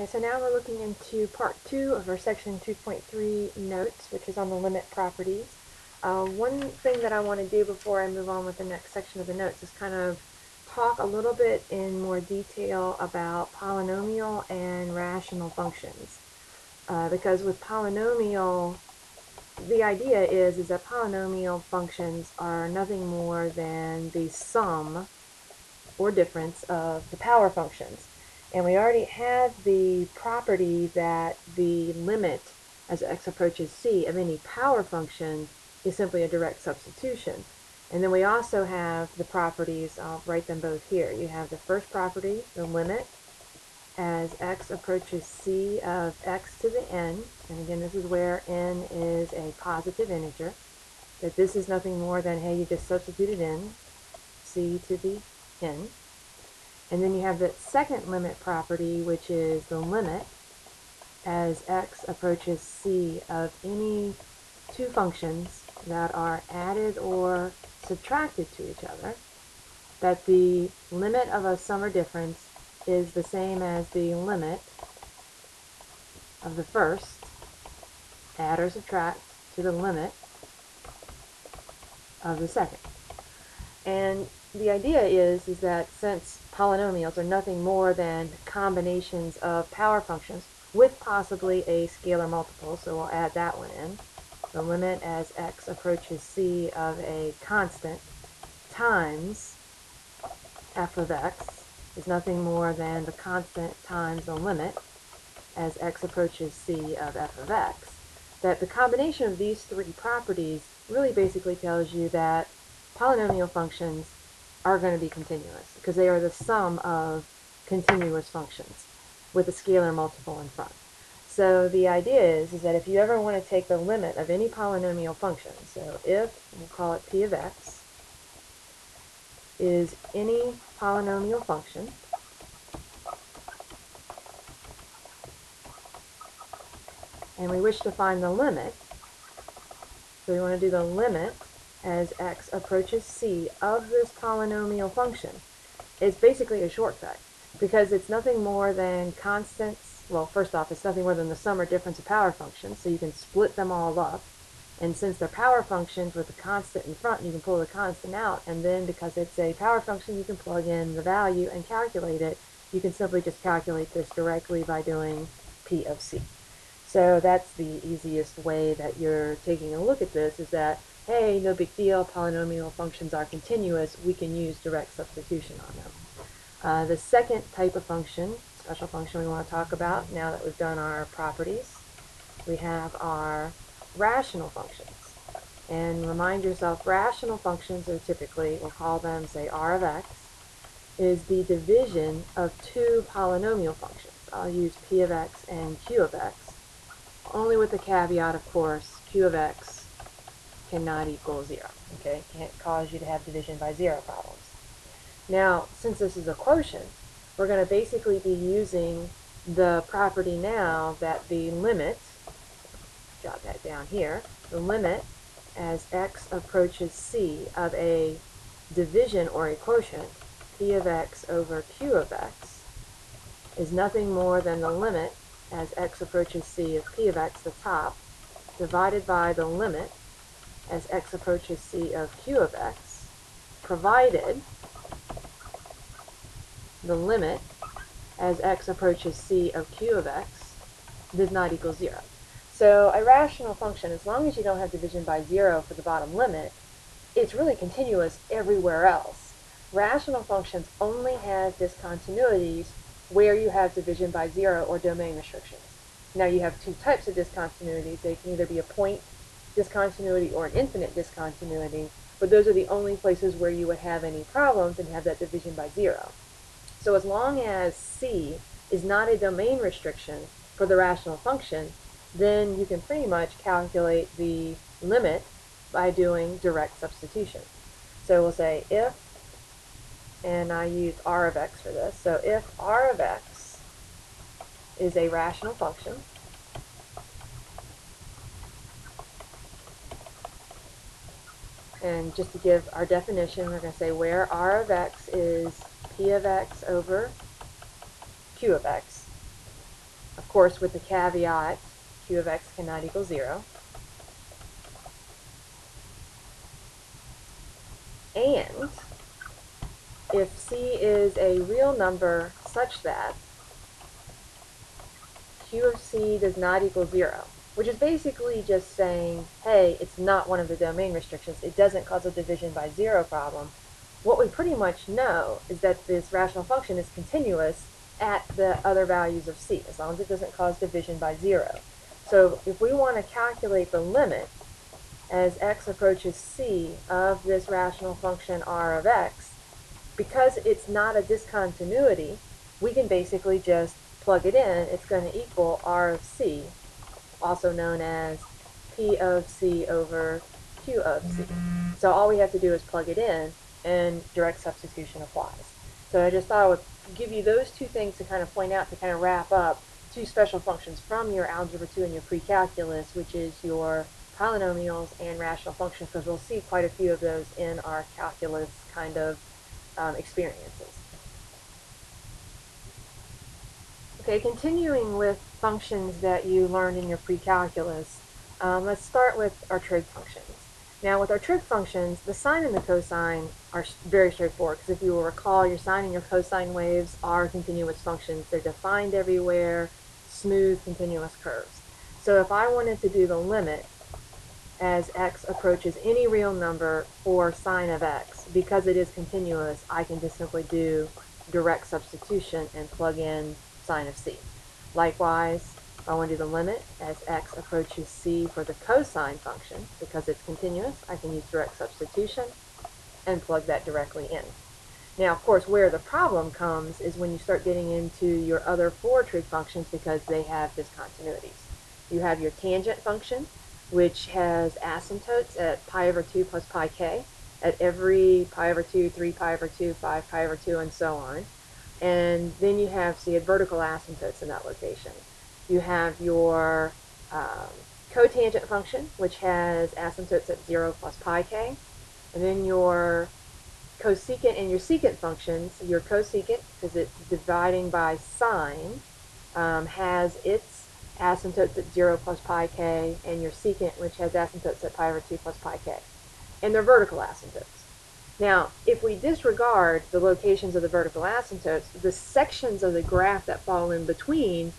Okay, so now we're looking into part two of our section 2.3 notes, which is on the limit properties. Uh, one thing that I want to do before I move on with the next section of the notes is kind of talk a little bit in more detail about polynomial and rational functions. Uh, because with polynomial, the idea is, is that polynomial functions are nothing more than the sum or difference of the power functions. And we already have the property that the limit as x approaches c of any power function is simply a direct substitution. And then we also have the properties, I'll write them both here. You have the first property, the limit, as x approaches c of x to the n, and again this is where n is a positive integer, that this is nothing more than, hey, you just substitute it in, c to the n. And then you have the second limit property, which is the limit as x approaches c of any two functions that are added or subtracted to each other, that the limit of a sum or difference is the same as the limit of the first, add or subtract to the limit of the second. And the idea is, is that since polynomials are nothing more than combinations of power functions with possibly a scalar multiple, so we'll add that one in. The limit as x approaches c of a constant times f of x is nothing more than the constant times the limit as x approaches c of f of x. That the combination of these three properties really basically tells you that polynomial functions are going to be continuous because they are the sum of continuous functions with a scalar multiple in front. So the idea is, is that if you ever want to take the limit of any polynomial function, so if, we'll call it p of x, is any polynomial function, and we wish to find the limit, so we want to do the limit as x approaches c of this polynomial function is basically a shortcut because it's nothing more than constants. Well, first off, it's nothing more than the sum or difference of power functions, so you can split them all up. And since they're power functions with a constant in front, you can pull the constant out, and then because it's a power function, you can plug in the value and calculate it. You can simply just calculate this directly by doing P of C. So that's the easiest way that you're taking a look at this, is that hey, no big deal, polynomial functions are continuous, we can use direct substitution on them. Uh, the second type of function, special function we want to talk about now that we've done our properties, we have our rational functions. And remind yourself, rational functions are typically, we'll call them, say, r of x, is the division of two polynomial functions. I'll use p of x and q of x, only with the caveat, of course, q of x cannot equal 0. Okay, can't cause you to have division by 0 problems. Now, since this is a quotient, we're going to basically be using the property now that the limit, jot that down here, the limit as x approaches c of a division or a quotient, p of x over q of x, is nothing more than the limit as x approaches c of p of x, the top, divided by the limit as x approaches c of q of x, provided the limit as x approaches c of q of x does not equal 0. So a rational function, as long as you don't have division by 0 for the bottom limit, it's really continuous everywhere else. Rational functions only have discontinuities where you have division by 0 or domain restrictions. Now you have two types of discontinuities. They can either be a point discontinuity or an infinite discontinuity, but those are the only places where you would have any problems and have that division by zero. So as long as C is not a domain restriction for the rational function, then you can pretty much calculate the limit by doing direct substitution. So we'll say if, and I use r of x for this, so if r of x is a rational function, And just to give our definition, we're going to say where r of x is p of x over q of x. of course with the caveat q of x cannot equal 0. And if c is a real number such that q of c does not equal 0, which is basically just saying, hey, it's not one of the domain restrictions. It doesn't cause a division by 0 problem. What we pretty much know is that this rational function is continuous at the other values of c, as long as it doesn't cause division by 0. So if we want to calculate the limit as x approaches c of this rational function r of x, because it's not a discontinuity, we can basically just plug it in. It's going to equal r of c, also known as p of c over q of c. So all we have to do is plug it in, and direct substitution applies. So I just thought I would give you those two things to kind of point out to kind of wrap up two special functions from your Algebra 2 and your pre-calculus, which is your polynomials and rational functions, because we'll see quite a few of those in our calculus kind of um, experiences. Okay, continuing with functions that you learned in your pre-calculus, um, let's start with our trig functions. Now with our trig functions, the sine and the cosine are very straightforward because if you will recall, your sine and your cosine waves are continuous functions. They're defined everywhere, smooth continuous curves. So if I wanted to do the limit as x approaches any real number for sine of x, because it is continuous, I can just simply do direct substitution and plug in sine of c. Likewise, I want to do the limit as x approaches c for the cosine function. Because it's continuous, I can use direct substitution and plug that directly in. Now, of course, where the problem comes is when you start getting into your other four trig functions because they have discontinuities. You have your tangent function, which has asymptotes at pi over 2 plus pi k at every pi over 2, 3 pi over 2, 5 pi over 2, and so on. And then you have, so vertical asymptotes in that location you have your um, cotangent function, which has asymptotes at 0 plus pi k. And then your cosecant and your secant functions, your cosecant, because it's dividing by sine, um, has its asymptotes at 0 plus pi k, and your secant, which has asymptotes at pi over 2 plus pi k. And they're vertical asymptotes. Now, if we disregard the locations of the vertical asymptotes, the sections of the graph that fall in between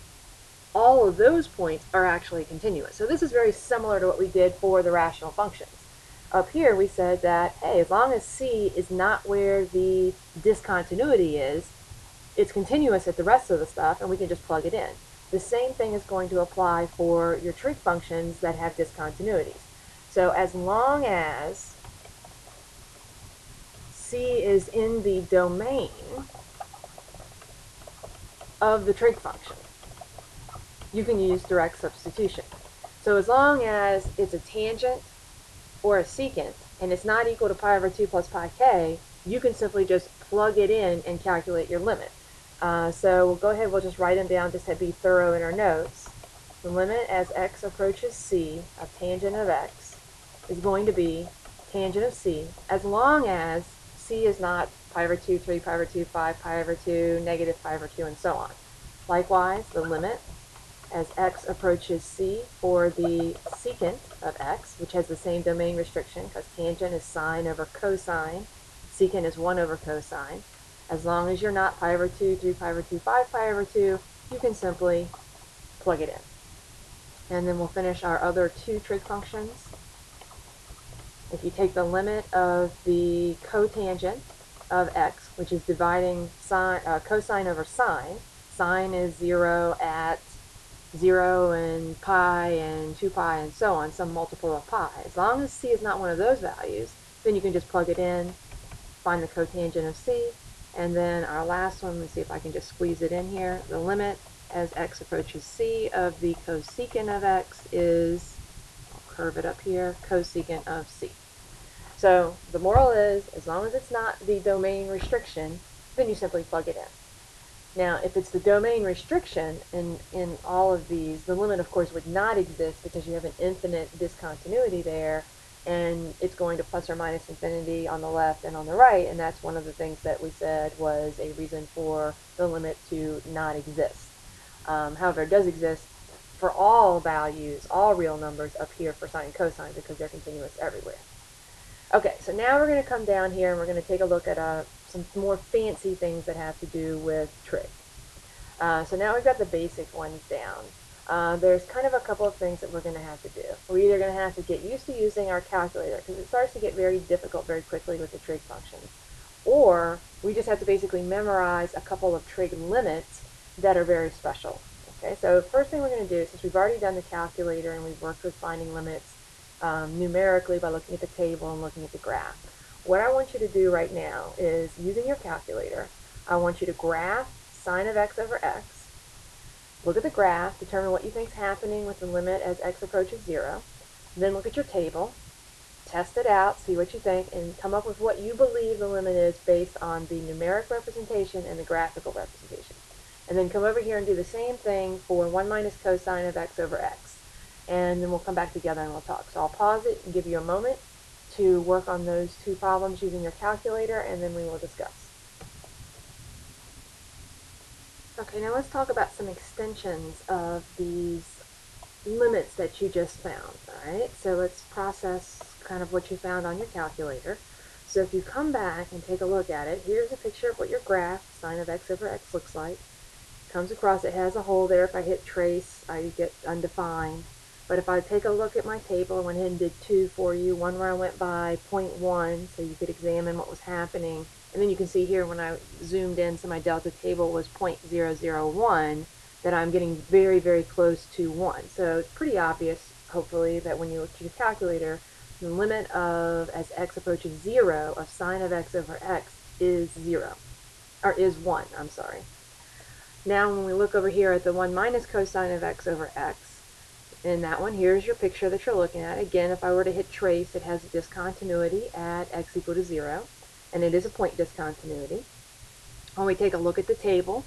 all of those points are actually continuous. So this is very similar to what we did for the rational functions. Up here we said that, hey, as long as C is not where the discontinuity is, it's continuous at the rest of the stuff and we can just plug it in. The same thing is going to apply for your trig functions that have discontinuities. So as long as C is in the domain of the trig function, you can use direct substitution. So as long as it's a tangent or a secant, and it's not equal to pi over 2 plus pi k, you can simply just plug it in and calculate your limit. Uh, so we'll go ahead, we'll just write them down just to be thorough in our notes. The limit as x approaches c of tangent of x is going to be tangent of c as long as c is not pi over 2, 3, pi over 2, 5, pi over 2, negative pi over 2, and so on. Likewise, the limit as x approaches c for the secant of x, which has the same domain restriction because tangent is sine over cosine, secant is 1 over cosine. As long as you're not pi over 2, 3 pi over 2, 5 pi over 2, you can simply plug it in. And then we'll finish our other two trig functions. If you take the limit of the cotangent of x, which is dividing sine, uh, cosine over sine, sine is 0 at 0 and pi and 2 pi and so on, some multiple of pi. As long as c is not one of those values, then you can just plug it in, find the cotangent of c, and then our last one, let's see if I can just squeeze it in here, the limit as x approaches c of the cosecant of x is, I'll curve it up here, cosecant of c. So the moral is, as long as it's not the domain restriction, then you simply plug it in. Now, if it's the domain restriction in, in all of these, the limit, of course, would not exist because you have an infinite discontinuity there, and it's going to plus or minus infinity on the left and on the right, and that's one of the things that we said was a reason for the limit to not exist. Um, however, it does exist for all values, all real numbers up here for sine and cosine because they're continuous everywhere. Okay, so now we're going to come down here and we're going to take a look at uh, some more fancy things that have to do with trig. Uh, so now we've got the basic ones down. Uh, there's kind of a couple of things that we're going to have to do. We're either going to have to get used to using our calculator because it starts to get very difficult very quickly with the trig functions. Or we just have to basically memorize a couple of trig limits that are very special. Okay, so first thing we're going to do, since we've already done the calculator and we've worked with finding limits um, numerically by looking at the table and looking at the graph, what I want you to do right now is, using your calculator, I want you to graph sine of x over x, look at the graph, determine what you think is happening with the limit as x approaches 0, then look at your table, test it out, see what you think, and come up with what you believe the limit is based on the numeric representation and the graphical representation. And then come over here and do the same thing for 1 minus cosine of x over x. And then we'll come back together and we'll talk. So I'll pause it and give you a moment to work on those two problems using your calculator, and then we will discuss. Okay, now let's talk about some extensions of these limits that you just found, alright? So let's process kind of what you found on your calculator. So if you come back and take a look at it, here's a picture of what your graph, sine of x over x, looks like. Comes across, it has a hole there. If I hit trace, I get undefined. But if I take a look at my table, I went ahead and did two for you. One where I went by 0.1, so you could examine what was happening. And then you can see here when I zoomed in, so my delta table was 0.001, that I'm getting very, very close to 1. So it's pretty obvious, hopefully, that when you look at your calculator, the limit of, as x approaches 0, of sine of x over x is 0. Or is 1, I'm sorry. Now when we look over here at the 1 minus cosine of x over x, in that one, here's your picture that you're looking at. Again, if I were to hit trace, it has a discontinuity at x equal to 0, and it is a point discontinuity. When we take a look at the table,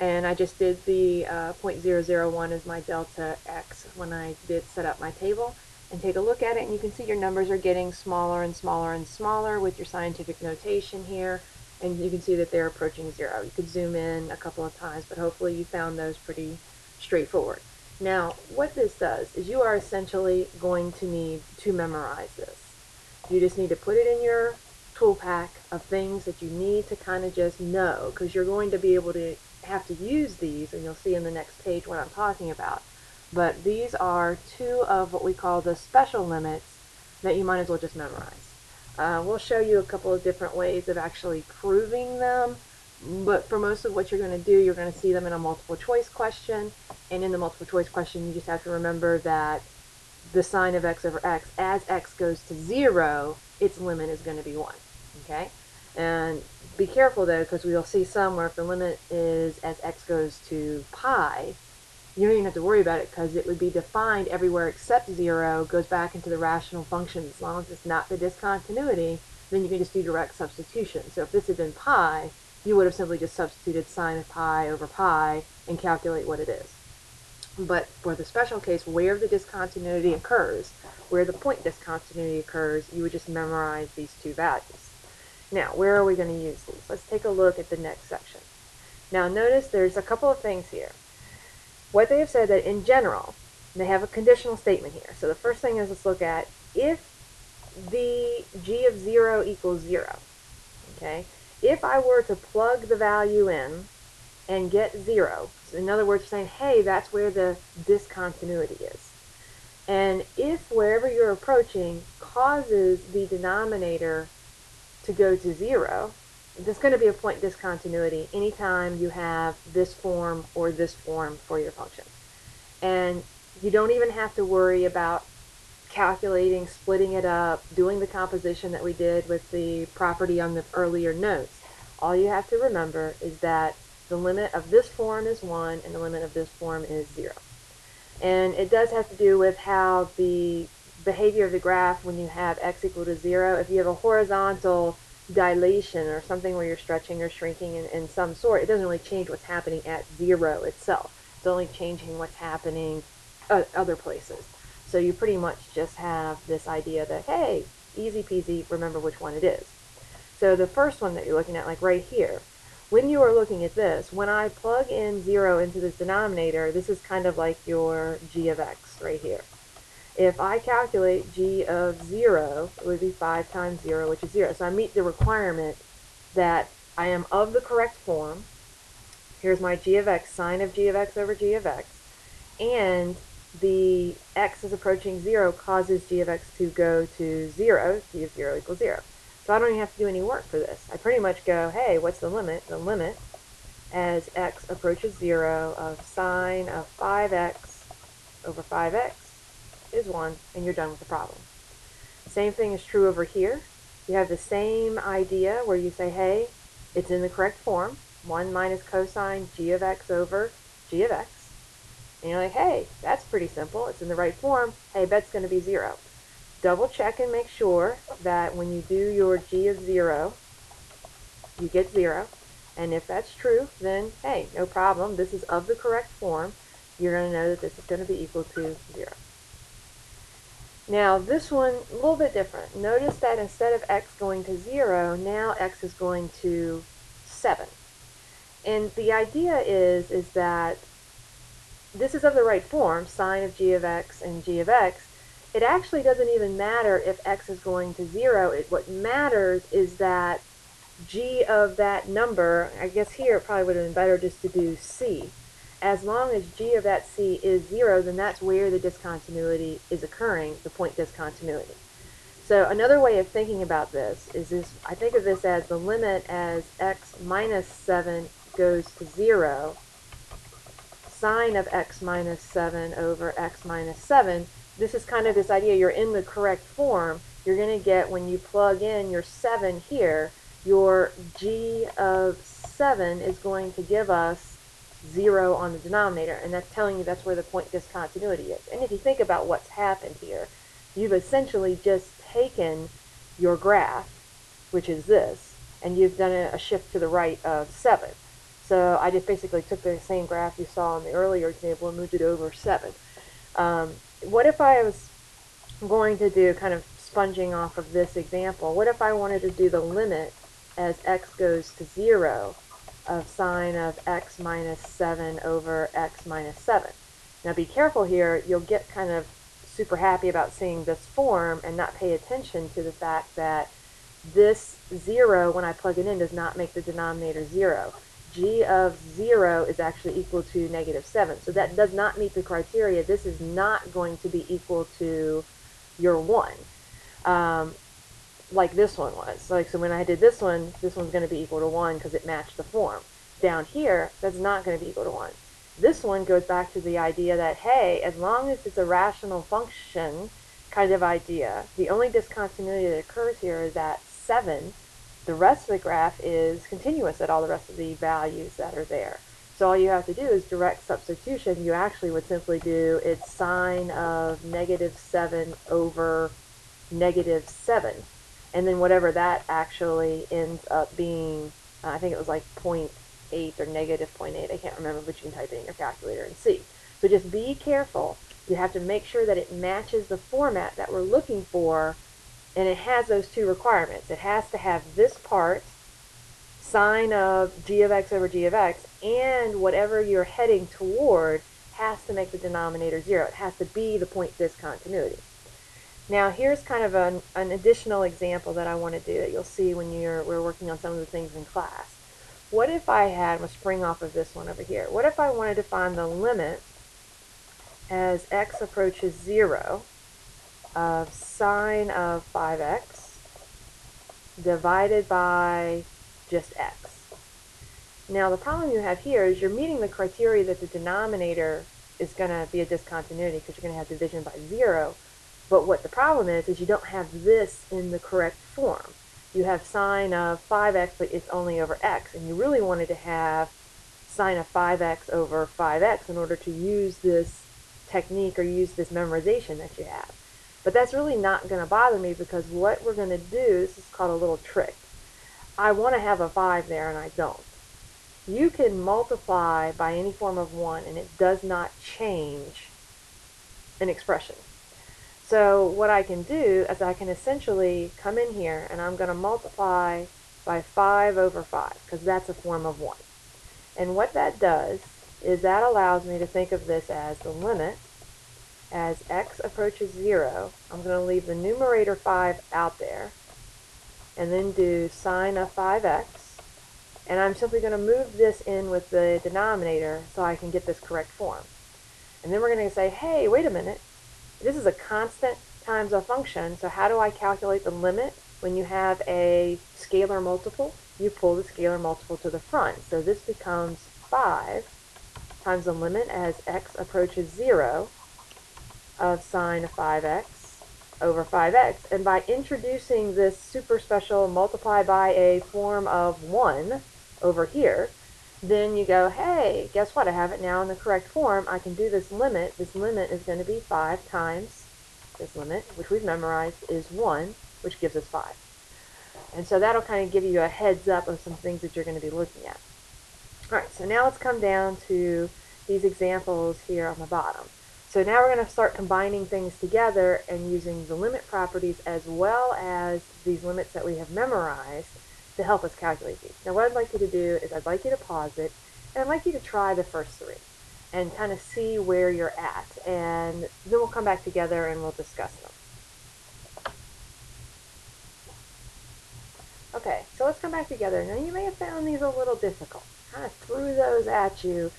and I just did the uh, 0.001 as my delta x when I did set up my table, and take a look at it, and you can see your numbers are getting smaller and smaller and smaller with your scientific notation here, and you can see that they're approaching zero. You could zoom in a couple of times, but hopefully you found those pretty straightforward. Now, what this does is you are essentially going to need to memorize this. You just need to put it in your tool pack of things that you need to kind of just know because you're going to be able to have to use these and you'll see in the next page what I'm talking about. But these are two of what we call the special limits that you might as well just memorize. Uh, we'll show you a couple of different ways of actually proving them but for most of what you're going to do, you're going to see them in a multiple choice question. And in the multiple choice question, you just have to remember that the sine of x over x, as x goes to 0, its limit is going to be 1. Okay? And be careful, though, because we'll see some where if the limit is as x goes to pi, you don't even have to worry about it because it would be defined everywhere except 0, goes back into the rational function. As long as it's not the discontinuity, then you can just do direct substitution. So if this had been pi, you would have simply just substituted sine of pi over pi and calculate what it is. But for the special case where the discontinuity occurs, where the point discontinuity occurs, you would just memorize these two values. Now, where are we going to use these? Let's take a look at the next section. Now, notice there's a couple of things here. What they have said that in general, they have a conditional statement here. So the first thing is let's look at if the g of 0 equals 0. Okay, if I were to plug the value in and get zero, so in other words, saying, hey, that's where the discontinuity is. And if wherever you're approaching causes the denominator to go to zero, there's going to be a point discontinuity anytime you have this form or this form for your function. And you don't even have to worry about calculating, splitting it up, doing the composition that we did with the property on the earlier notes. All you have to remember is that the limit of this form is 1 and the limit of this form is 0. And it does have to do with how the behavior of the graph when you have x equal to 0, if you have a horizontal dilation or something where you're stretching or shrinking in, in some sort, it doesn't really change what's happening at 0 itself. It's only changing what's happening uh, other places. So you pretty much just have this idea that, hey, easy peasy, remember which one it is. So the first one that you're looking at, like right here, when you are looking at this, when I plug in 0 into this denominator, this is kind of like your g of x right here. If I calculate g of 0, it would be 5 times 0, which is 0. So I meet the requirement that I am of the correct form. Here's my g of x, sine of g of x over g of x. And the x is approaching 0 causes g of x to go to 0. g of 0 equals 0. So I don't even have to do any work for this. I pretty much go, hey, what's the limit? The limit as x approaches 0 of sine of 5x over 5x is 1, and you're done with the problem. Same thing is true over here. You have the same idea where you say, hey, it's in the correct form, 1 minus cosine g of x over g of x. And you're like, hey, that's pretty simple. It's in the right form. Hey, bet's going to be 0 double check and make sure that when you do your g of 0, you get 0. And if that's true, then hey, no problem. This is of the correct form. You're going to know that this is going to be equal to 0. Now this one, a little bit different. Notice that instead of x going to 0, now x is going to 7. And the idea is, is that this is of the right form, sine of g of x and g of x, it actually doesn't even matter if x is going to 0. It, what matters is that g of that number, I guess here it probably would have been better just to do c. As long as g of that c is 0, then that's where the discontinuity is occurring, the point discontinuity. So another way of thinking about this is this, I think of this as the limit as x minus 7 goes to 0, sine of x minus 7 over x minus 7 this is kind of this idea you're in the correct form, you're going to get when you plug in your 7 here, your g of 7 is going to give us 0 on the denominator, and that's telling you that's where the point discontinuity is. And if you think about what's happened here, you've essentially just taken your graph, which is this, and you've done a, shift to the right of 7. So I just basically took the same graph you saw in the earlier example and moved it over 7. Um, what if I was going to do kind of sponging off of this example, what if I wanted to do the limit as x goes to 0 of sine of x minus 7 over x minus 7? Now be careful here, you'll get kind of super happy about seeing this form and not pay attention to the fact that this 0, when I plug it in, does not make the denominator 0 g of 0 is actually equal to negative 7. So that does not meet the criteria. This is not going to be equal to your 1, um, like this one was. Like So when I did this one, this one's going to be equal to 1 because it matched the form. Down here, that's not going to be equal to 1. This one goes back to the idea that, hey, as long as it's a rational function kind of idea, the only discontinuity that occurs here is at 7 the rest of the graph is continuous at all the rest of the values that are there. So all you have to do is direct substitution. You actually would simply do its sine of negative 7 over negative 7. And then whatever that actually ends up being, uh, I think it was like 0.8 or negative 0.8. I can't remember, but you can type it in your calculator and see. So just be careful. You have to make sure that it matches the format that we're looking for and it has those two requirements. It has to have this part, sine of g of x over g of x, and whatever you're heading toward has to make the denominator zero. It has to be the point discontinuity. Now here's kind of an, an additional example that I want to do that you'll see when you're we're working on some of the things in class. What if I had, I'm spring off of this one over here, what if I wanted to find the limit as x approaches 0 of sine of 5x divided by just x. Now the problem you have here is you're meeting the criteria that the denominator is going to be a discontinuity because you're going to have division by 0. But what the problem is, is you don't have this in the correct form. You have sine of 5x, but it's only over x. And you really wanted to have sine of 5x over 5x in order to use this technique or use this memorization that you have. But that's really not going to bother me because what we're going to do, this is called a little trick. I want to have a 5 there and I don't. You can multiply by any form of 1 and it does not change an expression. So what I can do is I can essentially come in here and I'm going to multiply by 5 over 5, because that's a form of 1. And what that does is that allows me to think of this as the limit as x approaches 0. I'm going to leave the numerator 5 out there, and then do sine of 5x, and I'm simply going to move this in with the denominator so I can get this correct form. And then we're going to say, hey, wait a minute, this is a constant times a function, so how do I calculate the limit when you have a scalar multiple? You pull the scalar multiple to the front. So this becomes 5 times the limit as x approaches 0 of sine of 5x over 5x. And by introducing this super special multiply by a form of 1 over here, then you go, hey, guess what? I have it now in the correct form. I can do this limit. This limit is going to be 5 times this limit, which we've memorized, is 1, which gives us 5. And so that'll kind of give you a heads up of some things that you're going to be looking at. All right, so now let's come down to these examples here on the bottom. So now we're going to start combining things together and using the limit properties as well as these limits that we have memorized to help us calculate these. Now what I'd like you to do is I'd like you to pause it and I'd like you to try the first three and kind of see where you're at. And then we'll come back together and we'll discuss them. Okay, so let's come back together. Now you may have found these a little difficult. Kind of threw those at you,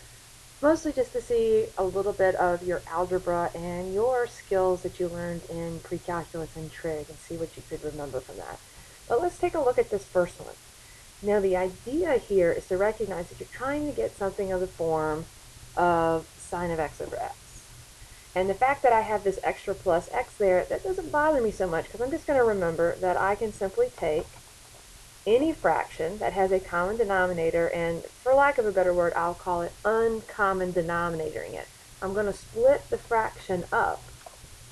mostly just to see a little bit of your algebra and your skills that you learned in pre-calculus and trig and see what you could remember from that. But let's take a look at this first one. Now the idea here is to recognize that you're trying to get something of the form of sine of x over x. And the fact that I have this extra plus x there, that doesn't bother me so much because I'm just going to remember that I can simply take any fraction that has a common denominator and for lack of a better word I'll call it uncommon denominatoring it. I'm going to split the fraction up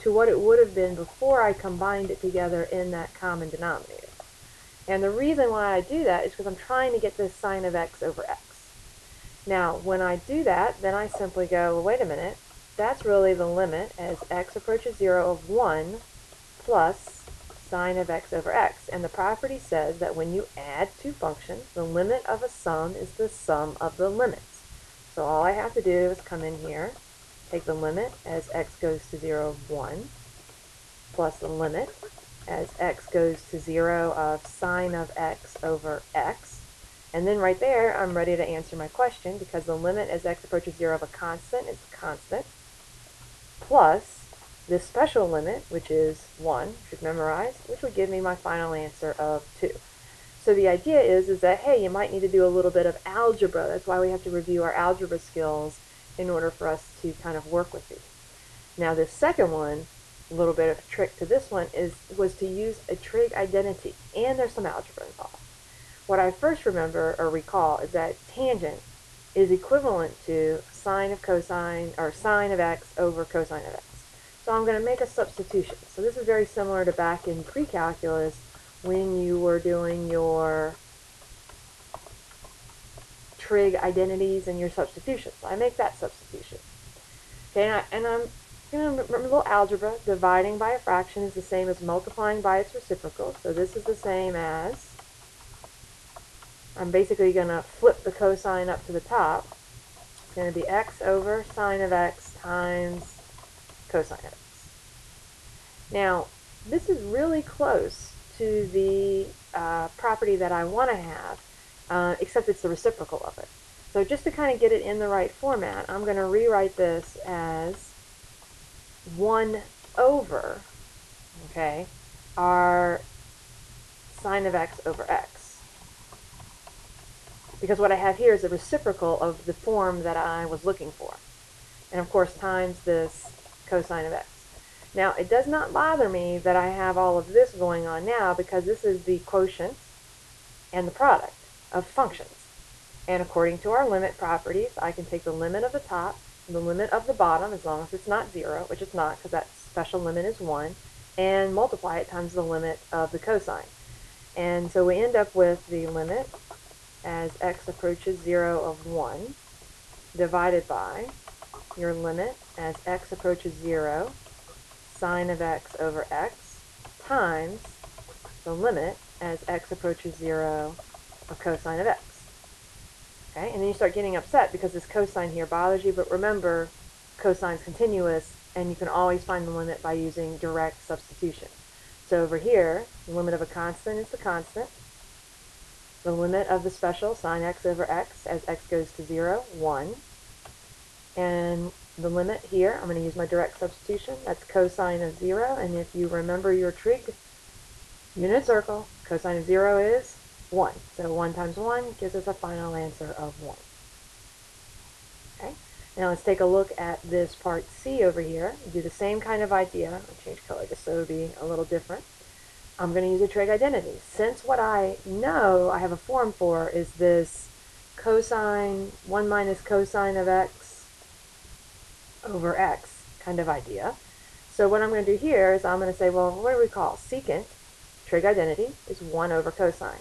to what it would have been before I combined it together in that common denominator. And the reason why I do that is because I'm trying to get this sine of x over x. Now, when I do that, then I simply go, well, wait a minute, that's really the limit as x approaches 0 of 1 plus sine of x over x. And the property says that when you add two functions, the limit of a sum is the sum of the limits. So all I have to do is come in here, take the limit as x goes to 0 of 1, plus the limit as x goes to 0 of sine of x over x, and then right there, I'm ready to answer my question because the limit as x approaches 0 of a constant is constant, plus this special limit, which is 1, should memorize, which would give me my final answer of 2. So the idea is, is that, hey, you might need to do a little bit of algebra. That's why we have to review our algebra skills in order for us to kind of work with these. Now this second one, a little bit of trick to this one, is was to use a trig identity, and there's some algebra involved what I first remember or recall is that tangent is equivalent to sine of cosine or sine of x over cosine of x. So I'm going to make a substitution. So this is very similar to back in pre-calculus when you were doing your trig identities and your substitutions. So I make that substitution. Okay, and, I, and I'm going to remember a little algebra. Dividing by a fraction is the same as multiplying by its reciprocal. So this is the same as I'm basically going to flip the cosine up to the top. It's going to be x over sine of x times cosine x. Now, this is really close to the uh, property that I want to have, uh, except it's the reciprocal of it. So just to kind of get it in the right format, I'm going to rewrite this as 1 over, okay, our sine of x over x because what I have here is a reciprocal of the form that I was looking for. And of course times this cosine of x. Now it does not bother me that I have all of this going on now because this is the quotient and the product of functions. And according to our limit properties, I can take the limit of the top, the limit of the bottom, as long as it's not 0, which it's not because that special limit is 1, and multiply it times the limit of the cosine. And so we end up with the limit as x approaches 0 of 1 divided by your limit as x approaches 0 sine of x over x times the limit as x approaches 0 of cosine of x. Okay, and then you start getting upset because this cosine here bothers you, but remember, cosine's continuous, and you can always find the limit by using direct substitution. So over here, the limit of a constant is the constant. The limit of the special sine x over x as x goes to 0, 1. And the limit here, I'm going to use my direct substitution. That's cosine of 0. And if you remember your trig unit circle, cosine of 0 is 1. So 1 times 1 gives us a final answer of 1. Okay. Now let's take a look at this part C over here. Do the same kind of idea. I'll change color just so it'll be a little different. I'm going to use a trig identity. Since what I know I have a form for is this cosine 1 minus cosine of x over x kind of idea. So what I'm going to do here is I'm going to say, well, what do we call secant? Trig identity is 1 over cosine.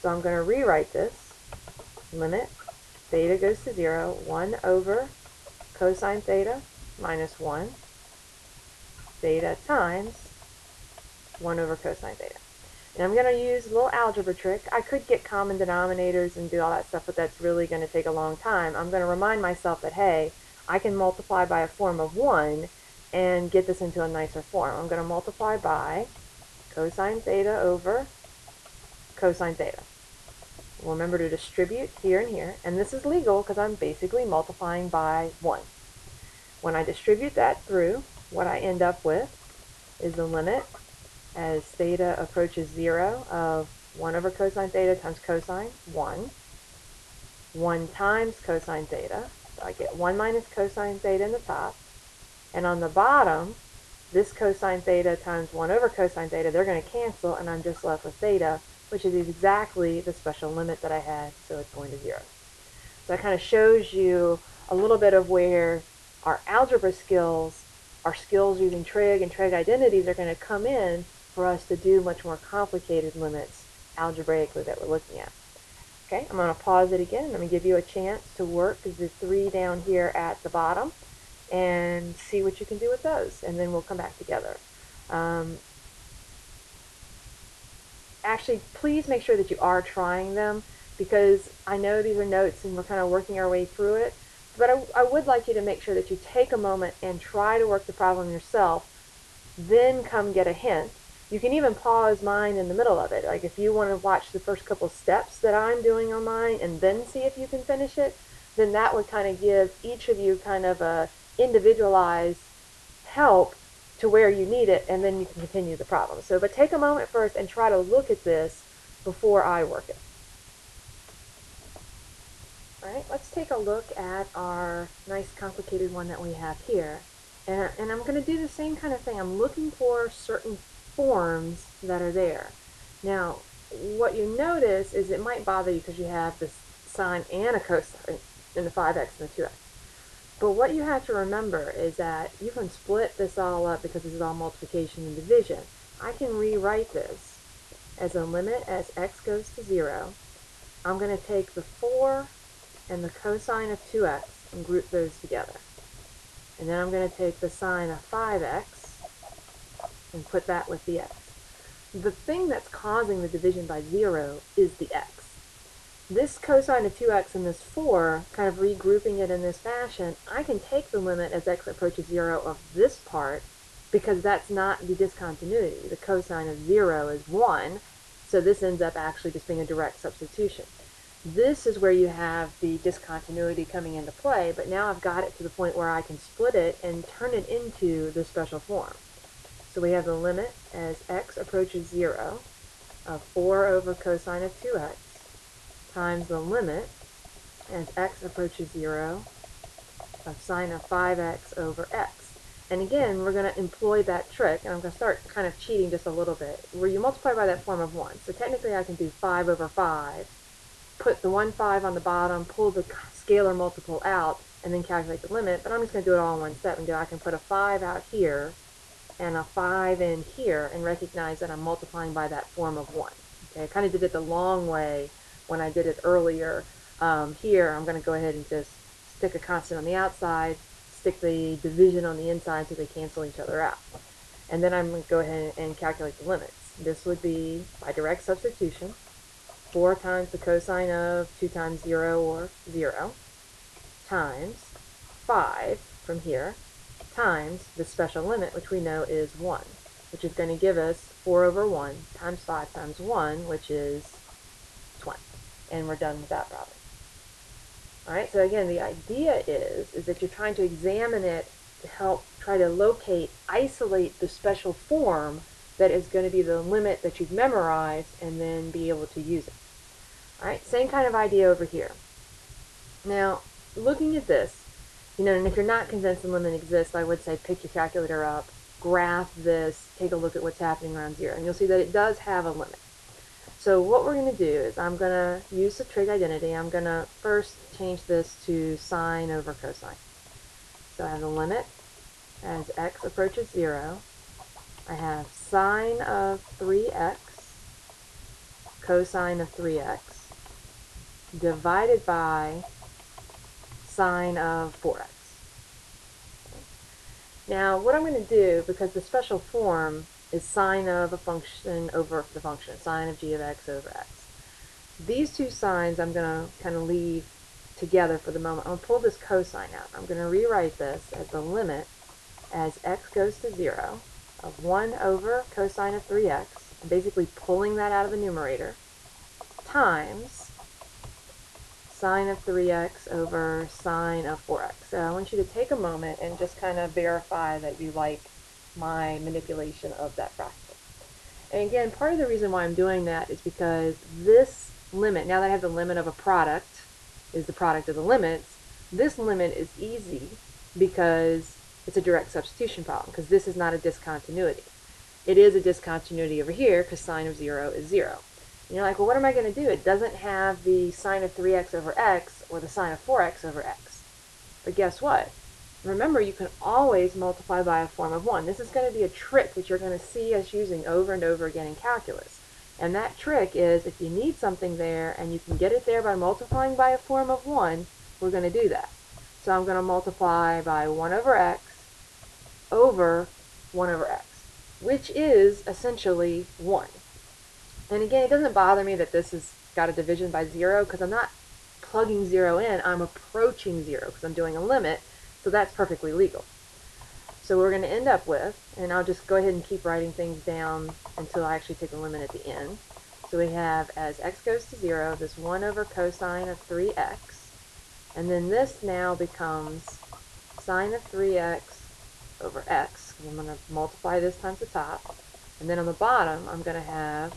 So I'm going to rewrite this. Limit theta goes to 0, 1 over cosine theta minus 1 theta times 1 over cosine theta. And I'm going to use a little algebra trick. I could get common denominators and do all that stuff, but that's really going to take a long time. I'm going to remind myself that, hey, I can multiply by a form of 1 and get this into a nicer form. I'm going to multiply by cosine theta over cosine theta. Remember to distribute here and here, and this is legal because I'm basically multiplying by 1. When I distribute that through, what I end up with is the limit as theta approaches 0 of 1 over cosine theta times cosine 1, 1 times cosine theta I get 1 minus cosine theta in the top. And on the bottom, this cosine theta times 1 over cosine theta, they're going to cancel, and I'm just left with theta, which is exactly the special limit that I had, so it's going to 0. So that kind of shows you a little bit of where our algebra skills, our skills using trig and trig identities are going to come in for us to do much more complicated limits algebraically that we're looking at. Okay, I'm going to pause it again. I'm going to give you a chance to work the three down here at the bottom and see what you can do with those. And then we'll come back together. Um, actually, please make sure that you are trying them because I know these are notes and we're kind of working our way through it. But I, I would like you to make sure that you take a moment and try to work the problem yourself, then come get a hint you can even pause mine in the middle of it. Like if you want to watch the first couple steps that I'm doing on mine and then see if you can finish it, then that would kind of give each of you kind of a individualized help to where you need it and then you can continue the problem. So but take a moment first and try to look at this before I work it. Alright, let's take a look at our nice complicated one that we have here. And, and I'm going to do the same kind of thing. I'm looking for certain forms that are there. Now, what you notice is it might bother you because you have this sine and a cosine in the 5x and the 2x. But what you have to remember is that you can split this all up because this is all multiplication and division. I can rewrite this as a limit as x goes to 0. I'm going to take the 4 and the cosine of 2x and group those together. And then I'm going to take the sine of 5x and put that with the x. The thing that's causing the division by 0 is the x. This cosine of 2x and this 4, kind of regrouping it in this fashion, I can take the limit as x approaches 0 of this part because that's not the discontinuity. The cosine of 0 is 1, so this ends up actually just being a direct substitution. This is where you have the discontinuity coming into play, but now I've got it to the point where I can split it and turn it into the special form. So we have the limit as x approaches 0 of 4 over cosine of 2x times the limit as x approaches 0 of sine of 5x over x. And again, we're going to employ that trick, and I'm going to start kind of cheating just a little bit, where you multiply by that form of 1. So technically I can do 5 over 5, put the 1 5 on the bottom, pull the scalar multiple out, and then calculate the limit, but I'm just going to do it all in one step and do I can put a 5 out here, and a 5 in here and recognize that I'm multiplying by that form of 1. Okay, I kind of did it the long way when I did it earlier. Um, here, I'm going to go ahead and just stick a constant on the outside, stick the division on the inside so they cancel each other out. And then I'm going to go ahead and calculate the limits. This would be by direct substitution. 4 times the cosine of 2 times 0 or 0 times 5 from here times the special limit, which we know is 1, which is going to give us 4 over 1 times 5 times 1, which is 20. And we're done with that problem. Alright, so again, the idea is, is that you're trying to examine it to help try to locate, isolate the special form that is going to be the limit that you've memorized and then be able to use it. Alright, same kind of idea over here. Now, looking at this, you know, and if you're not convinced the limit exists, I would say pick your calculator up, graph this, take a look at what's happening around zero, and you'll see that it does have a limit. So what we're going to do is I'm going to use the trig identity. I'm going to first change this to sine over cosine. So I have the limit as x approaches 0. I have sine of 3x cosine of 3x divided by sine of 4x. Now what I'm going to do, because the special form is sine of a function over the function, sine of g of x over x. These two sines I'm going to kind of leave together for the moment. I'm going to pull this cosine out. I'm going to rewrite this as the limit as x goes to 0 of 1 over cosine of 3x. I'm basically pulling that out of the numerator times sine of 3x over sine of 4x. So I want you to take a moment and just kind of verify that you like my manipulation of that fractal. And again, part of the reason why I'm doing that is because this limit, now that I have the limit of a product, is the product of the limits, this limit is easy because it's a direct substitution problem, because this is not a discontinuity. It is a discontinuity over here because sine of 0 is 0. And you're like, well, what am I going to do? It doesn't have the sine of 3x over x or the sine of 4x over x. But guess what? Remember, you can always multiply by a form of 1. This is going to be a trick that you're going to see us using over and over again in calculus. And that trick is if you need something there and you can get it there by multiplying by a form of 1, we're going to do that. So I'm going to multiply by 1 over x over 1 over x, which is essentially 1. And again, it doesn't bother me that this has got a division by 0 because I'm not plugging 0 in, I'm approaching 0 because I'm doing a limit so that's perfectly legal. So we're going to end up with, and I'll just go ahead and keep writing things down until I actually take the limit at the end. So we have, as x goes to 0, this 1 over cosine of 3x. And then this now becomes sine of 3x over x. I'm going to multiply this times the top. And then on the bottom, I'm going to have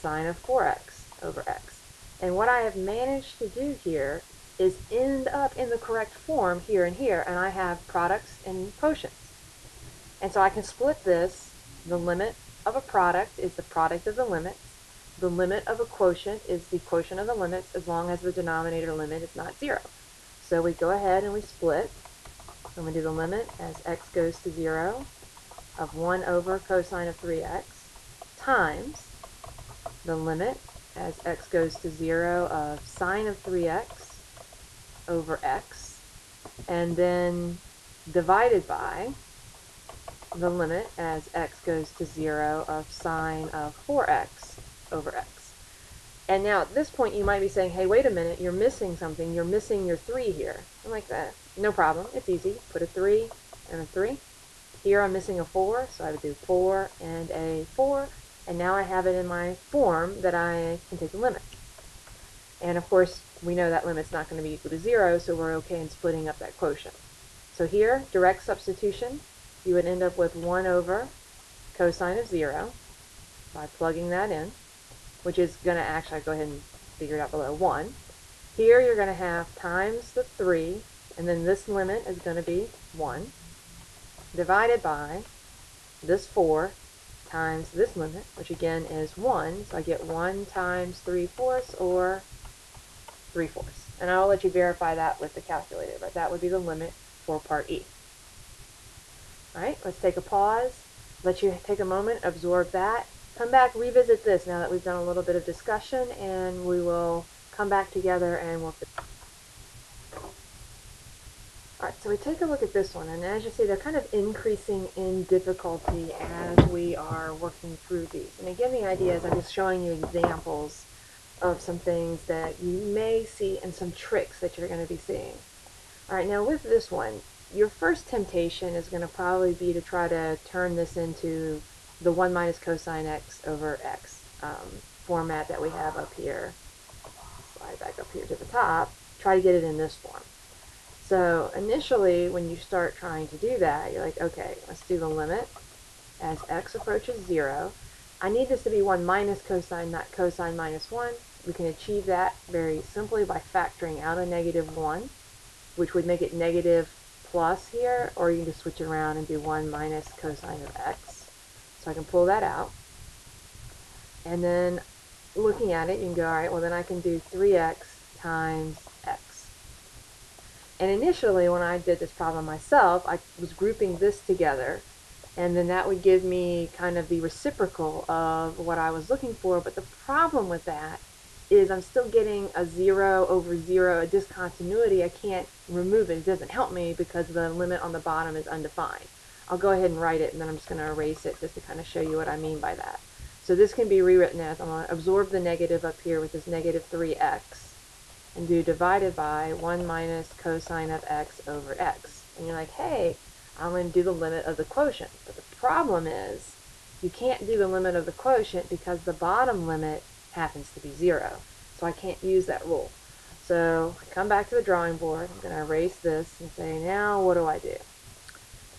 sine of 4x over x. And what I have managed to do here is end up in the correct form here and here, and I have products and quotients. And so I can split this. The limit of a product is the product of the limits. The limit of a quotient is the quotient of the limits as long as the denominator limit is not 0. So we go ahead and we split. I'm going to do the limit as x goes to 0 of 1 over cosine of 3x times the limit as x goes to 0 of sine of 3x over x, and then divided by the limit as x goes to 0 of sine of 4x over x. And now at this point you might be saying, hey, wait a minute, you're missing something. You're missing your 3 here. I'm like, that. no problem. It's easy. Put a 3 and a 3. Here I'm missing a 4, so I would do 4 and a 4. And now I have it in my form that I can take the limit. And of course, we know that limit's not going to be equal to 0, so we're okay in splitting up that quotient. So here, direct substitution, you would end up with 1 over cosine of 0 by plugging that in, which is going to actually, go ahead and figure it out below, 1. Here you're going to have times the 3, and then this limit is going to be 1, divided by this 4 times this limit, which again is 1, so I get 1 times 3 fourths, or 3 fourths. And I'll let you verify that with the calculator, but that would be the limit for part E. Alright, let's take a pause, let you take a moment, absorb that, come back, revisit this now that we've done a little bit of discussion, and we will come back together and work Alright, so we take a look at this one, and as you see, they're kind of increasing in difficulty as we are working through these. And again, the idea is I'm just showing you examples of some things that you may see and some tricks that you're going to be seeing. All right, now with this one, your first temptation is going to probably be to try to turn this into the 1 minus cosine x over x um, format that we have up here. Slide back up here to the top. Try to get it in this form. So initially, when you start trying to do that, you're like, okay, let's do the limit as x approaches 0. I need this to be 1 minus cosine, not cosine minus 1. We can achieve that very simply by factoring out a negative 1, which would make it negative plus here, or you can just switch it around and do 1 minus cosine of x. So I can pull that out. And then looking at it, you can go, all right, well then I can do 3x times. And initially, when I did this problem myself, I was grouping this together and then that would give me kind of the reciprocal of what I was looking for. But the problem with that is I'm still getting a zero over zero, a discontinuity. I can't remove it. It doesn't help me because the limit on the bottom is undefined. I'll go ahead and write it and then I'm just going to erase it just to kind of show you what I mean by that. So this can be rewritten as I'm going to absorb the negative up here with this negative 3x and do divided by 1 minus cosine of x over x. And you're like, hey, I'm going to do the limit of the quotient. But the problem is you can't do the limit of the quotient because the bottom limit happens to be 0. So I can't use that rule. So I come back to the drawing board. I'm going to erase this and say, now what do I do?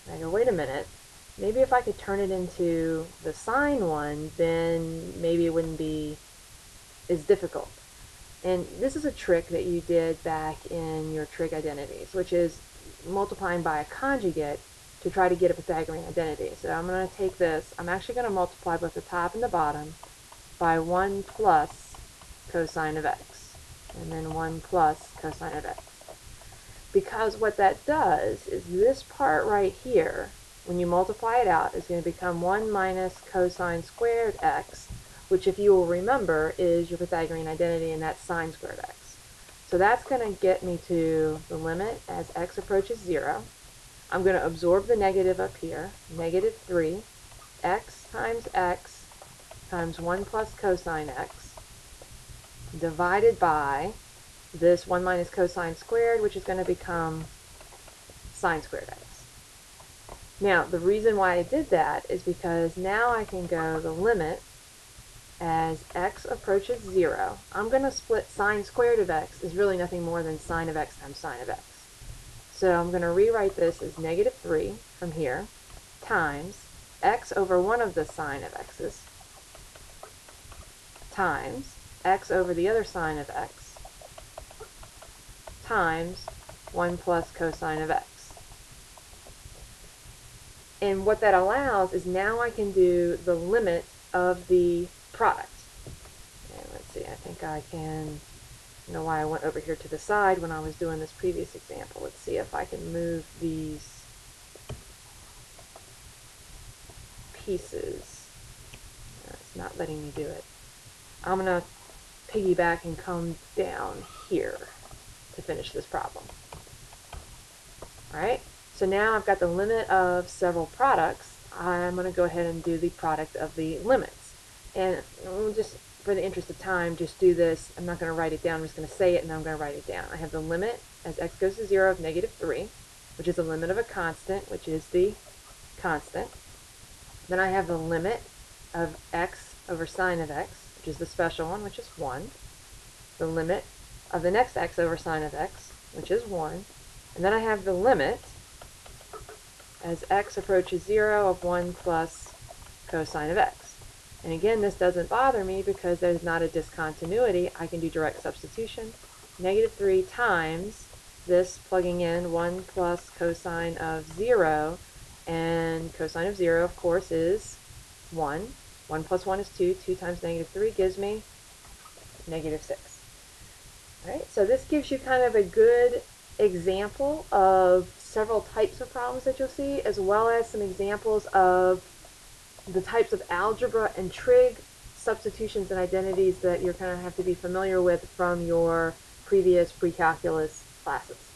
And I go, wait a minute. Maybe if I could turn it into the sine one, then maybe it wouldn't be as difficult. And this is a trick that you did back in your trig identities, which is multiplying by a conjugate to try to get a Pythagorean identity. So I'm going to take this, I'm actually going to multiply both the top and the bottom by 1 plus cosine of x, and then 1 plus cosine of x. Because what that does is this part right here, when you multiply it out, is going to become 1 minus cosine squared x, which if you will remember is your Pythagorean identity, and that's sine squared x. So that's going to get me to the limit as x approaches 0. I'm going to absorb the negative up here, negative 3, x times x times 1 plus cosine x, divided by this 1 minus cosine squared, which is going to become sine squared x. Now, the reason why I did that is because now I can go the limit as x approaches 0, I'm going to split sine squared of x is really nothing more than sine of x times sine of x. So I'm going to rewrite this as negative 3 from here times x over one of the sine of x's times x over the other sine of x times 1 plus cosine of x. And what that allows is now I can do the limit of the product. And let's see, I think I can, you know why I went over here to the side when I was doing this previous example. Let's see if I can move these pieces. It's not letting me do it. I'm going to piggyback and come down here to finish this problem. Alright, so now I've got the limit of several products. I'm going to go ahead and do the product of the limits. And we'll just, for the interest of time, just do this. I'm not going to write it down. I'm just going to say it, and I'm going to write it down. I have the limit as x goes to 0 of negative 3, which is the limit of a constant, which is the constant. Then I have the limit of x over sine of x, which is the special one, which is 1. The limit of the next x over sine of x, which is 1. And then I have the limit as x approaches 0 of 1 plus cosine of x. And again, this doesn't bother me because there's not a discontinuity. I can do direct substitution. Negative 3 times this plugging in 1 plus cosine of 0. And cosine of 0, of course, is 1. 1 plus 1 is 2. 2 times negative 3 gives me negative 6. All right, so this gives you kind of a good example of several types of problems that you'll see, as well as some examples of the types of algebra and trig substitutions and identities that you're going to have to be familiar with from your previous pre-calculus classes.